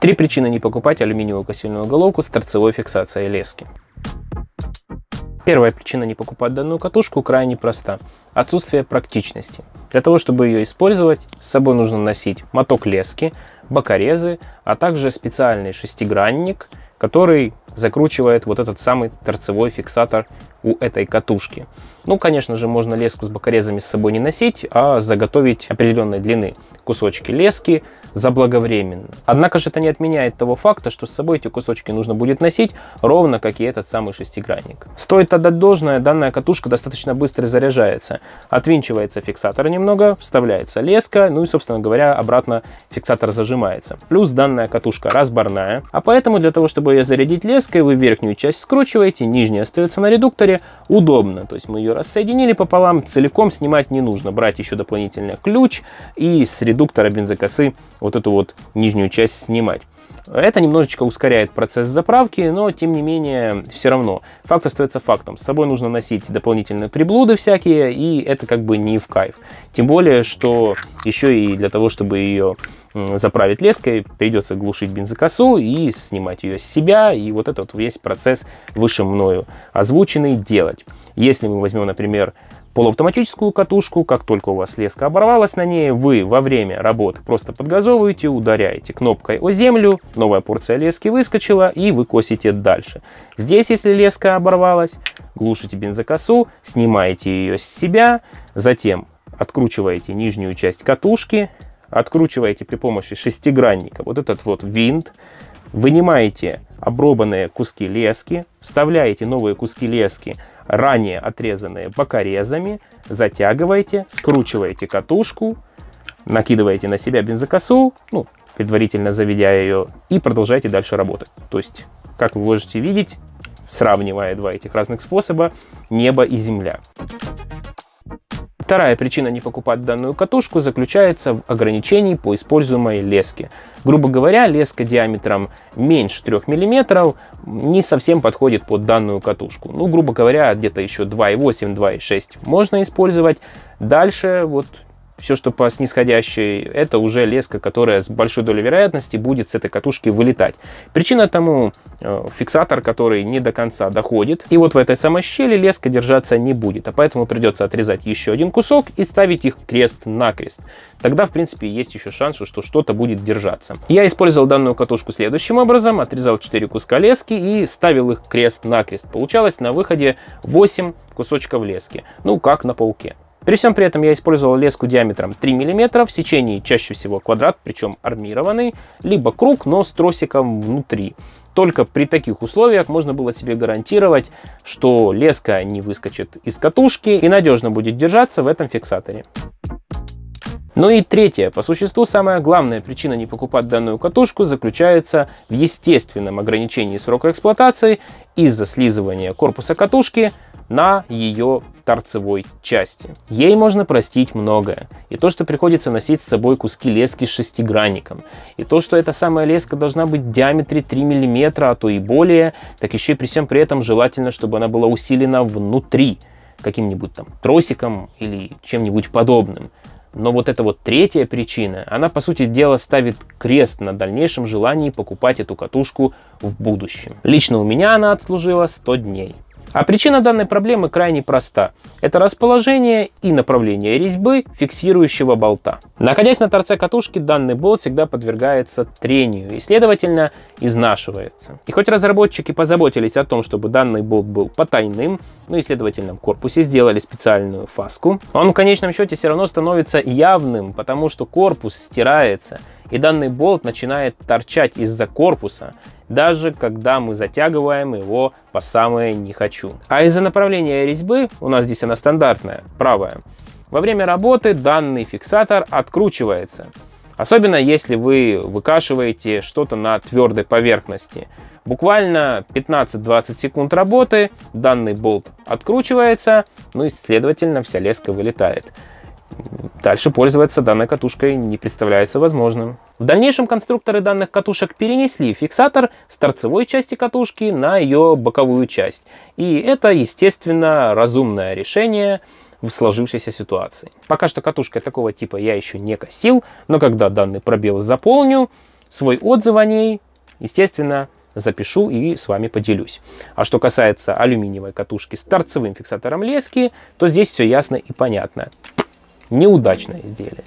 Три причины не покупать алюминиевую кассельную головку с торцевой фиксацией лески. Первая причина не покупать данную катушку крайне проста. Отсутствие практичности. Для того, чтобы ее использовать, с собой нужно носить моток лески, бокорезы, а также специальный шестигранник, который закручивает вот этот самый торцевой фиксатор у этой катушки. Ну, конечно же, можно леску с бокорезами с собой не носить, а заготовить определенной длины кусочки лески заблаговременно. Однако же это не отменяет того факта, что с собой эти кусочки нужно будет носить ровно как и этот самый шестигранник. Стоит отдать должное, данная катушка достаточно быстро заряжается. Отвинчивается фиксатор немного, вставляется леска, ну и, собственно говоря, обратно фиксатор зажимается. Плюс данная катушка разборная, а поэтому для того, чтобы ее зарядить леской, вы верхнюю часть скручиваете, нижняя остается на редукторе, удобно. То есть мы ее рассоединили пополам, целиком снимать не нужно. Брать еще дополнительно ключ и с редуктора бензокосы вот эту вот нижнюю часть снимать. Это немножечко ускоряет процесс заправки, но тем не менее все равно факт остается фактом. С собой нужно носить дополнительные приблуды всякие, и это как бы не в кайф. Тем более, что еще и для того, чтобы ее заправить леской, придется глушить бензокосу и снимать ее с себя, и вот этот весь процесс выше мною озвученный делать. Если мы возьмем, например, полуавтоматическую катушку, как только у вас леска оборвалась на ней, вы во время работы просто подгазовываете, ударяете кнопкой о землю, новая порция лески выскочила и вы косите дальше. Здесь, если леска оборвалась, глушите бензокосу, снимаете ее с себя, затем откручиваете нижнюю часть катушки, откручиваете при помощи шестигранника вот этот вот винт, вынимаете обробанные куски лески, вставляете новые куски лески ранее отрезанные бокорезами, затягиваете, скручиваете катушку, накидываете на себя бензокосу, ну, предварительно заведя ее, и продолжаете дальше работать. То есть, как вы можете видеть, сравнивая два этих разных способа, небо и земля. Вторая причина не покупать данную катушку заключается в ограничении по используемой леске. Грубо говоря, леска диаметром меньше 3 мм не совсем подходит под данную катушку. Ну, грубо говоря, где-то еще 2,8-2,6 можно использовать. Дальше вот все, что по снисходящей, это уже леска, которая с большой долей вероятности будет с этой катушки вылетать. Причина тому э, фиксатор, который не до конца доходит. И вот в этой самой щели леска держаться не будет. А поэтому придется отрезать еще один кусок и ставить их крест-накрест. Тогда, в принципе, есть еще шанс, что что-то будет держаться. Я использовал данную катушку следующим образом. Отрезал 4 куска лески и ставил их крест-накрест. Получалось на выходе 8 кусочков лески. Ну, как на пауке. При всем при этом я использовал леску диаметром 3 мм, в сечении чаще всего квадрат, причем армированный, либо круг, но с тросиком внутри. Только при таких условиях можно было себе гарантировать, что леска не выскочит из катушки и надежно будет держаться в этом фиксаторе. Ну и третье, по существу самая главная причина не покупать данную катушку заключается в естественном ограничении срока эксплуатации из-за слизывания корпуса катушки на ее торцевой части. Ей можно простить многое. И то, что приходится носить с собой куски лески с шестигранником. И то, что эта самая леска должна быть в диаметре 3 мм, а то и более, так еще и при всем при этом желательно, чтобы она была усилена внутри каким-нибудь там тросиком или чем-нибудь подобным. Но вот эта вот третья причина, она по сути дела ставит крест на дальнейшем желании покупать эту катушку в будущем. Лично у меня она отслужила 100 дней. А причина данной проблемы крайне проста. Это расположение и направление резьбы фиксирующего болта. Находясь на торце катушки, данный болт всегда подвергается трению и, следовательно, изнашивается. И хоть разработчики позаботились о том, чтобы данный болт был потайным, ну и, следовательно, в корпусе сделали специальную фаску, он в конечном счете все равно становится явным, потому что корпус стирается, и данный болт начинает торчать из-за корпуса, даже когда мы затягиваем его по самое не хочу. А из-за направления резьбы, у нас здесь она стандартная, правая, во время работы данный фиксатор откручивается. Особенно если вы выкашиваете что-то на твердой поверхности. Буквально 15-20 секунд работы, данный болт откручивается, ну и следовательно вся леска вылетает. Дальше пользоваться данной катушкой не представляется возможным. В дальнейшем конструкторы данных катушек перенесли фиксатор с торцевой части катушки на ее боковую часть. И это, естественно, разумное решение в сложившейся ситуации. Пока что катушкой такого типа я еще не косил, но когда данный пробел заполню, свой отзыв о ней, естественно, запишу и с вами поделюсь. А что касается алюминиевой катушки с торцевым фиксатором лески, то здесь все ясно и понятно. Неудачное изделие.